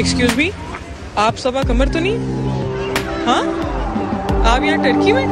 Excuse me आप सबा कमर तो नहीं? हाँ? आप यहाँ टर्की में?